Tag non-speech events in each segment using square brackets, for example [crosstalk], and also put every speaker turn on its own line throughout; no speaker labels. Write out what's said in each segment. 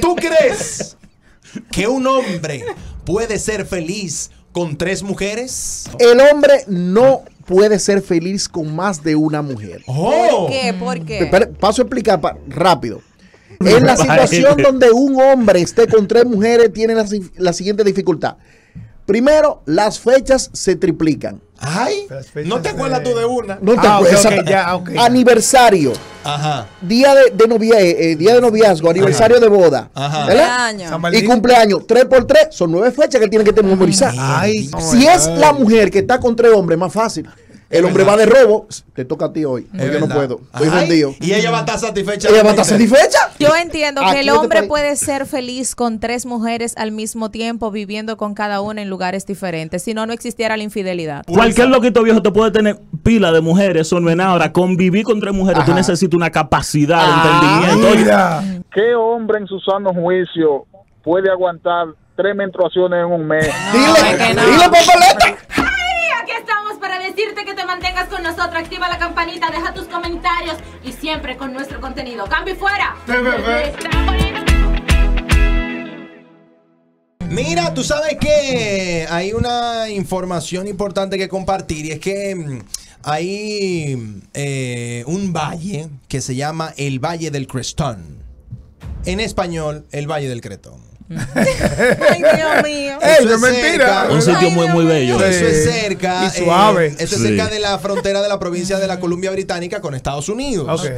¿Tú crees que un hombre puede ser feliz con tres mujeres?
El hombre no puede ser feliz con más de una mujer.
Oh.
¿Por qué? ¿Por qué?
Espera, paso a explicar pa- rápido. En la [laughs] situación donde un hombre esté con tres mujeres, tiene la, la siguiente dificultad. Primero, las fechas se triplican.
Ay, ¿no te acuerdas
de-
tú de una?
No te
Ah, ya.
Aniversario,
Ajá.
día de, de novia- eh, día de noviazgo, aniversario de boda.
Ajá.
¿verdad? Y cumpleaños, tres por tres, son nueve fechas que tienen que memorizar.
Ay,
Si es la mujer que está con tres hombres, más fácil. El hombre va de robo, te toca a ti hoy.
Es
Porque yo no puedo. Estoy
Ay,
vendido.
Y ella va a estar satisfecha.
Ella va a estar satisfecha.
Yo entiendo que el hombre puede ser feliz con tres mujeres al mismo tiempo, viviendo con cada una en lugares diferentes. Si no, no existiera la infidelidad.
Cualquier loquito viejo te puede tener pila de mujeres, eso no es nada. Ahora, convivir con tres mujeres, tú necesitas una capacidad de
Ah,
entendimiento.
¿Qué hombre en su sano juicio puede aguantar tres menstruaciones en un mes?
Dile, dile, papaleta.
Con nosotros. Activa la campanita, deja tus comentarios y siempre con nuestro contenido. ¡Cambio y fuera!
Mira, tú sabes que hay una información importante que compartir y es que mm, hay eh, un valle que se llama el Valle del Crestón. En español, el Valle del Cretón.
Ay, Dios mío.
Ey,
Eso es
mentira.
cerca.
un sitio
Ay,
muy, muy bello.
Eso es cerca.
Y suave.
eh, eso es
Sí.
cerca de la frontera de la provincia de la Columbia Británica con Estados Unidos.
Ok.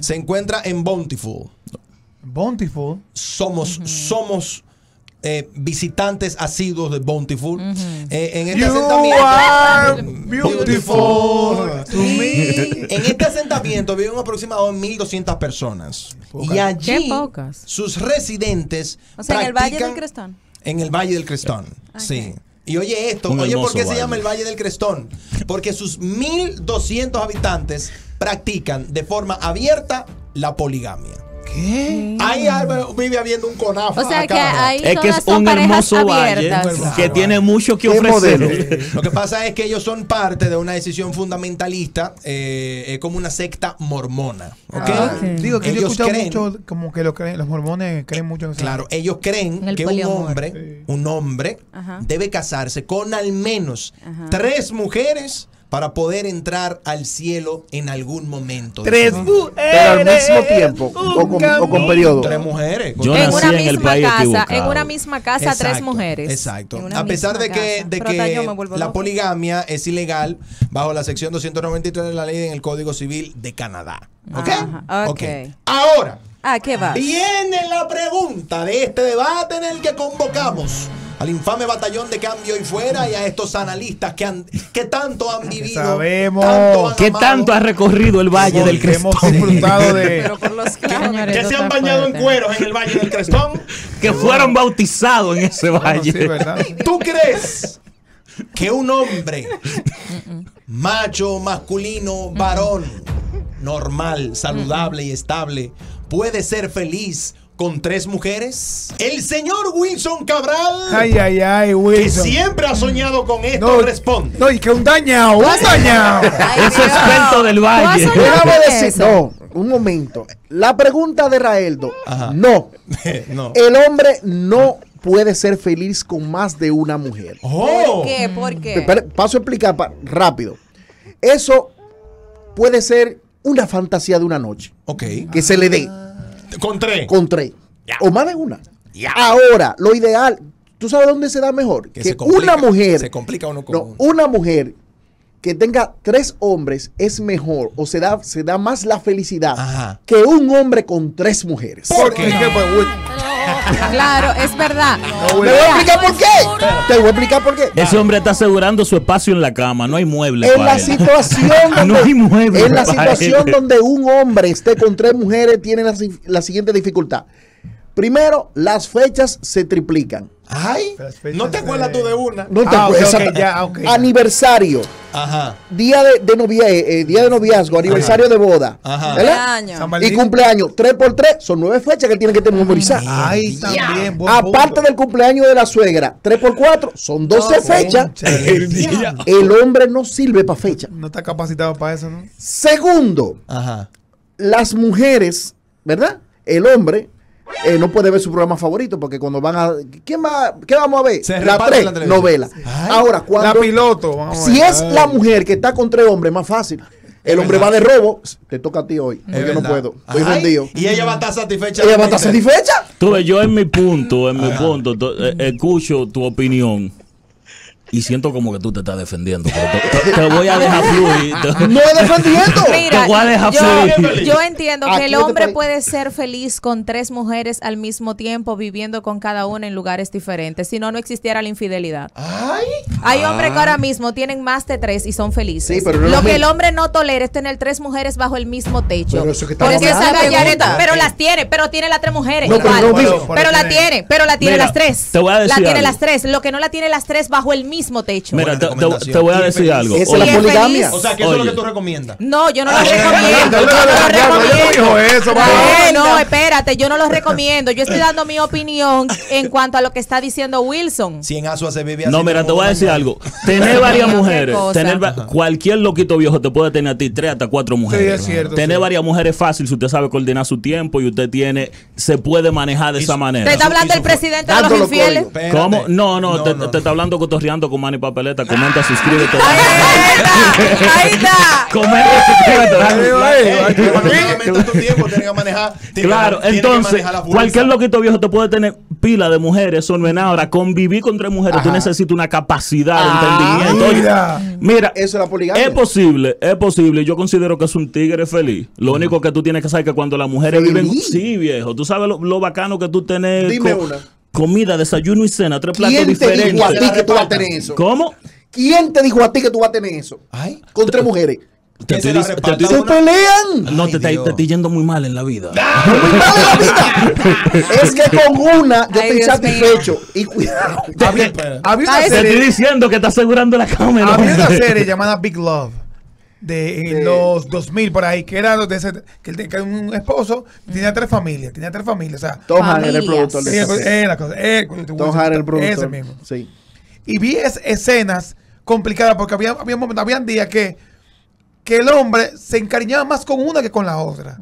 Se encuentra en Bountiful.
Bountiful.
Somos, somos eh, visitantes asiduos de Bountiful. Eh, en este
You
asentamiento.
are [laughs] beautiful to me.
En este asentamiento viven aproximadamente 1.200 personas.
Pocas.
Y allí
Qué pocas.
sus residentes.
O sea, en el Valle
practican-
del Crestón.
En el Valle del Crestón, sí. Y oye esto,
Un
oye por qué se llama el Valle del Crestón. Porque sus 1.200 habitantes practican de forma abierta la poligamia.
¿Qué?
Ahí vive habiendo un conafa.
O sea que
acá.
ahí
Es que es un hermoso valle que tiene mucho que ofrecer.
Lo que pasa es que ellos son parte de una decisión fundamentalista, eh, eh, como una secta mormona. ¿ok?
Ah, Digo que
Ellos creen-
mucho como que lo creen- los mormones creen mucho en eso.
Claro, ellos creen
el
que un hombre,
Sí.
un hombre
Ajá.
debe casarse con al menos
Ajá.
tres mujeres para poder entrar al cielo en algún momento.
Tres
vida.
Pero al mismo tiempo. O con, o con periodo.
Tres mujeres.
Yo
en
nací
una
en el
misma
país
casa,
equivocado.
en una misma casa, tres mujeres.
Exacto. A pesar de
misma
que, de la poligamia es ilegal bajo la sección 293 de la ley en el Código Civil de Canadá. ¿Ok?
Ajá, ok.
Ahora,
Ah, ¿qué va?
viene la pregunta de este debate en el que convocamos al infame batallón de cambio y fuera y a estos analistas que, han, que tanto han vivido.
sabemos.
tanto han
¿Qué
amado,
tanto ha recorrido el Valle del Crestón?
de.
Que se han bañado en cueros en el Valle del Crestón. [laughs]
Que fueron bautizados en ese
Bueno,
valle.
sí, ¿verdad?
¿Tú crees que un hombre macho, masculino, varón, normal, saludable y estable, puede ser feliz con tres mujeres? El señor Wilson Cabral,
Ay, ay, ay,
que
Wilson.
siempre ha soñado con esto,
No,
responde.
No, y que un dañado, un dañado.
Ese
Dios.
experto del
¿Tú has
valle.
Déjame decir,
eso?
no, un momento. La pregunta de Raeldo,
Ajá.
no. [laughs]
no.
El hombre no puede ser feliz con más de una mujer.
Oh.
¿Por qué? ¿Por qué?
Paso a explicar pa- rápido. Eso puede ser una fantasía de una noche
Ok.
que se le dé
Con tres.
con tres o más de una.
Ya.
Ahora, lo ideal, ¿tú sabes dónde se da mejor?
Que
Que,
se complica-
una mujer,
se complica uno con
no,
uno.
una mujer que tenga tres hombres es mejor o se da, se da más la felicidad
Ajá.
que un hombre con tres mujeres.
Will-
Claro, es verdad.
Te voy a explicar por qué. Te voy a explicar por qué.
Ese hombre está asegurando su espacio en la cama. No hay muebles.
En
para
la
él.
situación [laughs]
No hay
donde,
muebles
en la
para
situación
él.
donde un hombre esté con tres mujeres tiene la, si- la siguiente dificultad. Primero, las fechas se triplican.
Ay, ¿no te acuerdas
de-
tú de una?
No te
Ah, ya.
Aniversario,
Ajá.
día de, de novia- eh, eh, día de noviazgo, aniversario de boda.
Ajá.
¿verdad? Y cumpleaños, tres por tres, son nueve fechas que tienen que tener memorizar.
Ay, también.
Aparte
punto.
del cumpleaños de la suegra, tres por cuatro, son 12
Doce.
fechas. El hombre no sirve para fecha.
No está capacitado para eso, ¿no?
Segundo,
Ajá.
las mujeres, ¿verdad? El hombre eh, no puede ver su programa favorito porque cuando van a. ¿Quién va, ¿Qué vamos a ver?
Se
la 3,
la
novela.
Ay.
Ahora,
La
cuando.
piloto. vamos a
Si
ver.
es la mujer que está con tres hombres, más fácil. El hombre va de robo, te toca a ti hoy. Yo no puedo. Estoy vendido.
Y ella va a estar satisfecha.
Ella va a estar satisfecha.
Tú ves, yo en mi punto, en mi punto, to- eh, escucho tu opinión y siento como que tú te estás defendiendo. Pero te, te- te voy a dejar fluir. te- [laughs]
No es defendiendo.
Mira,
Te voy a dejar
yo,
fluir.
yo entiendo que el hombre puede ser feliz con tres mujeres al mismo tiempo, viviendo con cada una en lugares diferentes. Si no, no existiera la infidelidad.
Ay.
Hay hombres que ahora mismo tienen más de tres y son felices.
Sí, pero no es
Lo que el hombre no tolera es tener tres mujeres bajo el mismo techo.
Pero eso que
Porque
estamos
esa gallareta, pero las tiene, pero tiene las tres mujeres.
No, pero
igual.
no
pero,
digo.
Pero
la
tiene-
tiene, pero la tiene
Mira,
las tres.
te voy a decir
la tiene
algo.
las tres. Lo que no la tiene las tres bajo el mismo techo.
Mira,
Buena
te, te-
recomendación.
te voy a decir algo.
Esa es
Oye,
la
Y es
poligamia.
feliz.
O sea, que eso es lo
Oye.
que tú recomiendas.
No, yo no lo recomiendo. Yo no lo recomiendo.
eso.
No, espérate, yo no lo recomiendo. Yo estoy dando mi opinión en cuanto a lo que está diciendo Wilson.
Si en Asua se vive así.
No, mira, te
mismo,
voy a decir algo. Tener varias mujeres, tener cualquier loquito viejo te puede tener a ti tres hasta cuatro mujeres.
es cierto,
Tener varias mujeres es fácil si usted sabe coordinar su tiempo y usted tiene, se puede manejar de esa manera.
¿Te está hablando el presidente de los infieles?
¿Cómo? No, no,
No,
te,
no.
te está hablando cotorreando con mani papeleta. Comenta, suscríbete.
Ahí está, ahí está.
Comenta, suscríbete. Claro, entonces, cualquier loquito viejo te puede tener pila de mujeres, eso no es nada. Ahora, convivir con tres mujeres, tú necesitas una capacidad de
Ah,
entendimiento.
Mira.
mira,
Eso es la poligamia.
es posible, es posible. Yo considero que es un tigre feliz. Lo único que tú tienes que saber que cuando las mujeres viven. Sí, viejo. Tú sabes lo, lo bacano que tú tenés.
Dime una.
Comida, desayuno y cena, tres platos
¿Quién te
diferentes.
dijo a ti que tú vas a tener eso?
¿Cómo?
¿Quién te dijo a ti que tú vas a tener eso?
Ay.
Con tres mujeres.
Te estoy
la
dic- te
repartan
estoy-
¡Se
una-
pelean!
No,
Ay,
te, estoy yendo muy mal en la vida. [laughs]
Muy mal de la vida. Es que con una yo
Ay,
estoy satisfecho. Y cuidado.
Había, había una
Ay,
Te estoy
serie,
diciendo que está asegurando la cámara.
había una [laughs] serie llamada Big Love. De, en
De-
los 2000 por ahí, que era de ese, que, te- que un esposo tenía tres familias, tenía tres familias, o sea,
Tom Hanks era el productor de esa
la cosa, eh,
Tom Hanks era el productor.
ese mismo.
Sí.
Y vi es- escenas complicadas porque había, había, momentos- habían días que, que el hombre se encariñaba más con una que con la otra.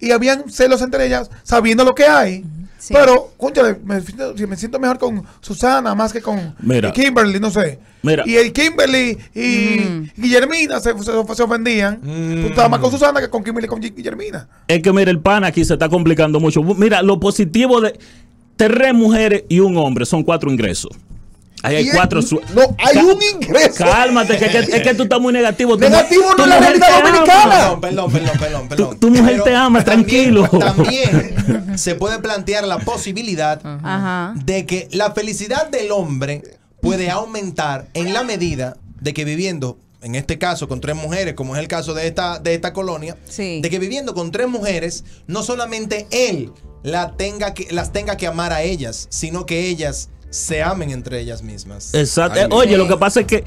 Y habían celos entre ellas, sabiendo lo que hay.
Sí.
Pero, cónchale, me, siento- me siento mejor con Susana más que con
Mira.
Kimberly, no sé.
Mira.
Y el Kimberly y
Mm.
Guillermina se, se- se ofendían. Tú estabas más con Susana que con Kimberly y con Guillermina.
Es que mira, el pan aquí se está complicando mucho. Mira, lo positivo de tres mujeres y un hombre son cuatro ingresos. Ahí hay
Y-
cuatro. su-
No, hay un ingreso.
Cálmate, que, que- es que tú estás muy negativo.
Negativo no es la realidad dominicana.
Perdón, perdón, perdón, perdón, perdón.
tu mujer
Pero
te ama,
también-
tranquilo.
También [laughs] se puede plantear la posibilidad
Ajá.
de que la felicidad del hombre puede aumentar en la medida de que viviendo, en este caso con tres mujeres, como es el caso de esta, de esta colonia,
Sí.
de que viviendo con tres mujeres, no solamente él la tenga que, las tenga que amar a ellas, sino que ellas se amen entre ellas mismas.
Exacto.
Ay,
Eh. Oye, lo que pasa es que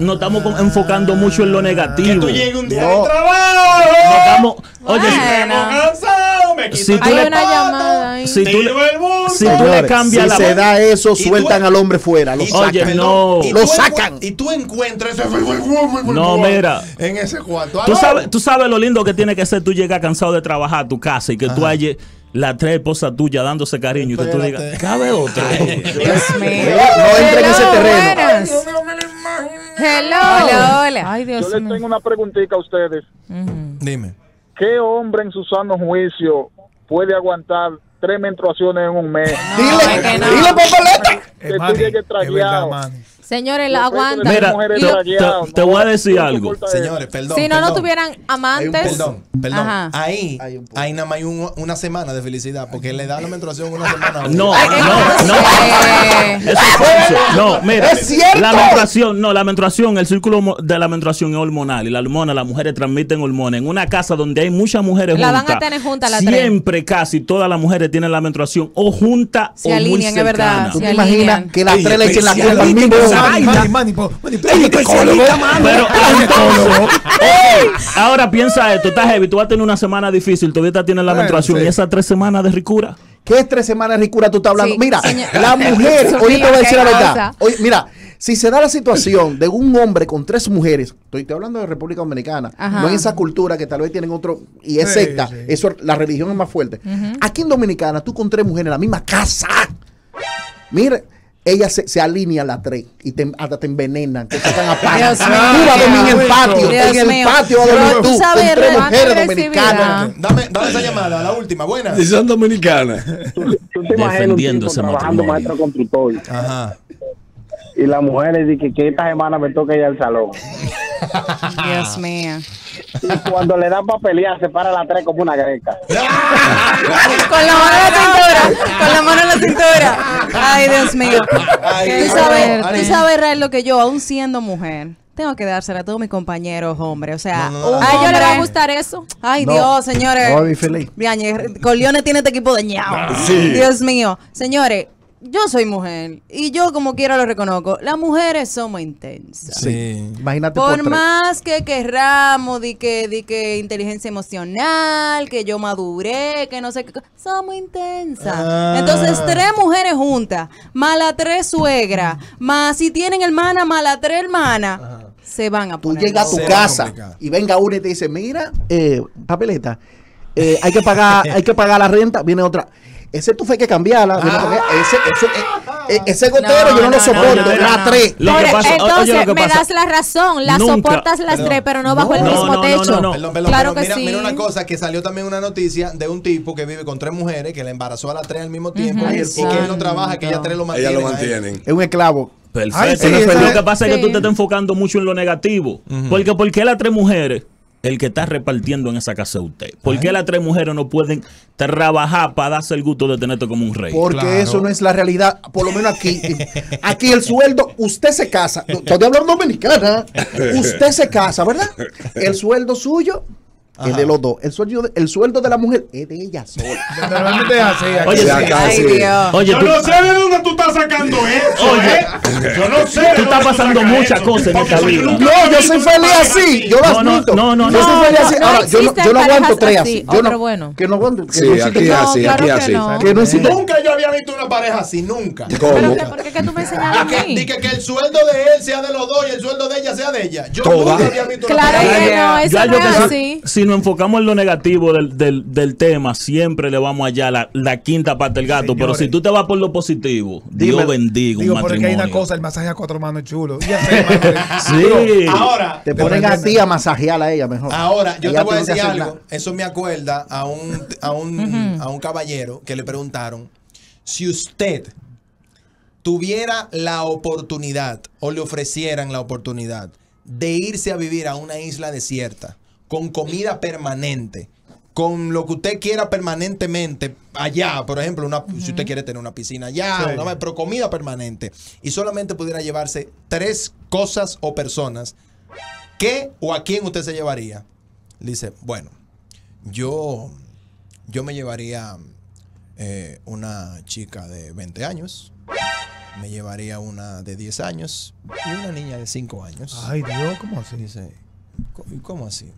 nos estamos enfocando mucho en lo
que
negativo.
tú llegues un día
No.
de trabajo.
Nos estamos- oye,
Bueno.
cansado, me
Si
el
tú le-
una llamada ahí.
si tú le, si tú le cambias
si
la
se da eso,
tú-
sueltan al hombre fuera. Lo
Y-
sacan.
Oye, no.
y
Lo sacan.
Y tú encuentras ese
No, mira.
en ese cuarto.
Tú
¡Aló!
sabes, tú sabes lo lindo que tiene que ser tú llegar cansado de trabajar a tu casa y que tú halles las tres esposas tuyas dándose cariño y que tú digas, cabe otro.
Dios mío.
No entren en ese terreno.
buenas. Hello.
Hola, hola.
Ay, Dios
Yo les
mío.
tengo una preguntita a ustedes.
Dime.
¿Qué hombre en su sano juicio puede aguantar tres menstruaciones en un mes?
Dile,
es que no.
dile, papaleta.
Que tú llegues
Señores, la aguanta.
Mira, te- te- te voy a decir
¿cómo
algo.
Señores, perdón.
Si no, no tuvieran amantes.
Perdón, perdón.
Ajá.
Ahí,
Hay un punto.
ahí nada más hay un- una semana de felicidad porque le da la menstruación una semana. [laughs]
No,
Ay,
no, no. Eso es falso. No, mira.
Es cierto.
La menstruación, no, la menstruación, el círculo de la menstruación es hormonal y la hormona, las mujeres transmiten hormonas. En una casa donde hay muchas mujeres
La van a
juntas,
tener juntas las tres.
siempre casi todas las mujeres tienen la menstruación o junta
Se
o
alinean,
muy
es verdad.
cercana.
¿Tú
Se
te imaginas que las tres le echen la culpa al mismo?
Manny. Manny, Manny, Manny,
Pero ahora piensa esto, está heavy, tú vas a tener una semana difícil, todavía tienes la
Bueno,
menstruación
sí.
y esas tres semanas de ricura.
¿Qué tres semanas de ricura tú estás hablando?
Sí,
Mira,
señor.
la [laughs] mujer, oye, te voy a decir la verdad. mira, Si se da la situación de un hombre con tres mujeres, estoy, estoy hablando de República Dominicana,
Ajá.
no en esa cultura que tal vez tienen otro, y es
Sí,
secta,
sí.
eso, la religión es más fuerte. Aquí en Dominicana, tú con tres mujeres en la misma casa, mire, ellas se, se alinean las tres y te, hasta te envenenan, te sacan a.
Dios
Tú vas a dormir en el patio,
Dios
en el
mío.
patio vas a dormir
tú sabes,
mujeres dominicanas.
Dame, dame esa llamada, la última, buena.
Y son dominicanas.
Tú, tú te
Defendiendo ese
trabajando
matrimonio.
maestro constructor
Ajá.
y la mujer le dice que esta semana me toca ir al salón.
Dios mío.
Y cuando le dan para pelear, se para la tres como una greca.
Con la mano en la cintura. Con la mano en la cintura. Ay, Dios mío.
Ay,
Tú sabes, tú sabes, Rael, lo que yo, aún siendo mujer, tengo que dársela a todos mis compañeros hombres. O sea,
No, no, no.
un
A ellos
les va a gustar eso.
Ay,
No.
Dios, señores.
No, mi feliz.
Viañe, Corleone tiene este equipo dañado. Dios mío. Señores, yo soy mujer y yo como quiera lo reconozco. Las mujeres somos intensas.
Sí.
Imagínate por,
más que querramos, di que, di que inteligencia emocional, que yo maduré, que no sé qué, somos intensas.
Ah.
Entonces, tres mujeres juntas, más las tres suegras, más si tienen hermana, más las tres hermanas, se van a
Tú
poner.
llegas a tu
Se
casa y venga una y te dice, mira, eh, papeleta, eh, hay que pagar, hay que pagar la renta, viene otra. Ese tú fue que cambiarla. otra. Ese, ese, eh, eh, ese gotero
No,
yo no,
no,
lo soporto.
no, no,
la tres.
Lo
Por-
que pasa- oye,
entonces,
lo que
me das la razón. Las
Nunca.
soportas las tres, pero no bajo el mismo
no, no,
techo.
no, no.
Perdón, perdón,
claro que
mira,
sí.
mira una cosa que salió también una noticia de un tipo que vive con tres mujeres, que le embarazó a las tres al mismo tiempo
Ay,
y que él no trabaja, que ellas tres lo
Ellas
mantienen.
lo
a él.
mantienen.
Es un esclavo.
Perfecto.
Ay, sí,
Lo que pasa es que tú te estás enfocando mucho en lo negativo. Porque ¿por qué las tres mujeres, el que está repartiendo en esa casa es usted? ¿Por qué las tres mujeres no pueden trabajar para darse el gusto de tenerte como un rey?
Porque
Claro.
eso no es la realidad. Por lo menos aquí. [laughs] Aquí el sueldo, usted se casa. Estoy hablando dominicana. [laughs] Usted se casa, ¿verdad? El sueldo suyo es de los dos. El sueldo, de, el sueldo de la mujer es de ella sola. [laughs]
Normalmente es así. aquí.
Oye,
Sí,
sí.
acá
Ay,
sí.
Dios.
Oye,
Yo
tú,
no sé de dónde tú estás sacando eso,
Oye.
¿eh? Yo no sé.
Tú estás pasando muchas cosas en esta vida.
No, yo soy feliz así. Yo lo
No, no,
admito.
no, no,
Yo
no.
soy feliz
No,
así. Ahora, yo no, yo aguanto tres
así.
así. Yo no,
bueno.
Que no aguanto. Que
Sí,
no
aquí así,
claro
así.
que no
Nunca yo había visto una pareja así, nunca.
¿Pero
¿Cómo?
¿Por qué que tú me señalas a
Que,
mí?
di que, que el sueldo de él sea de los dos y el sueldo de ella sea de ella. Yo nunca había visto una
Claro
pareja.
que no, eso
yo
no es
que
así.
Si, nos enfocamos en lo negativo del, del, del tema, siempre le vamos allá la, la quinta parte del gato. Pero si tú te vas por lo positivo. Dios bendiga
Digo,
un
porque hay una cosa, el masaje a cuatro manos es chulo. Ya sé, Manuel. [laughs]
Sí.
Ahora,
Te ponen a ti a masajear a ella mejor.
Ahora, yo
Ella
te voy a decir algo.
nada.
Eso me acuerda a un, a un, a un caballero que le preguntaron si usted tuviera la oportunidad o le ofrecieran la oportunidad de irse a vivir a una isla desierta con comida permanente, con lo que usted quiera permanentemente allá, por ejemplo, una, si usted quiere tener una piscina allá,
Sí.
una- pero comida permanente, y solamente pudiera llevarse tres cosas o personas, ¿qué o a quién usted se llevaría? Dice, bueno, yo, yo me llevaría eh, una chica de 20 años, me llevaría una de 10 años y una niña de 5 años.
Ay, Dios, ¿cómo así?
Dice, "Co- ¿y ¿cómo así?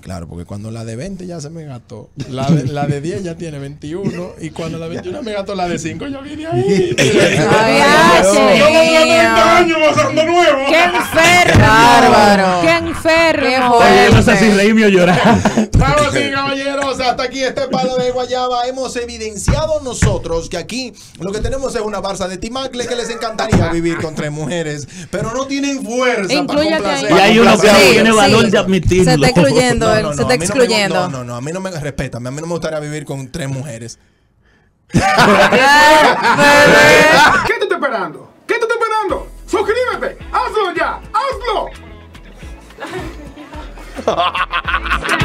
Claro, porque cuando la de 20 ya se me gastó, la de, la de 10 ya tiene 21 y cuando la de 21 me gastó la de 5 [laughs] yo vine ahí.
Ay,
Yo con
Dios
30 años pasando nuevo.
¡Qué enfermo!
Bárbaro.
¡Qué enfermo!
Oye, no sé si reírme o llorar.
Vamos, sí, caballeros, hasta aquí este palo de guayaba. Hemos evidenciado nosotros que aquí lo que tenemos es una barza de timacle que les encantaría vivir con tres mujeres, pero no tienen fuerza para
Inclúyete
complacer.
Y hay uno que tiene
sí.
valor de admitirlo.
Se está excluyendo, él, se
a
está
no
excluyendo.
no, no, no, a mí no me respétame, a mí no me gustaría vivir con tres mujeres. [laughs]
¿Qué tú estás esperando? ¿Qué tú estás esperando? ¡Suscríbete! ¡Hazlo ya! ¡Hazlo! [laughs]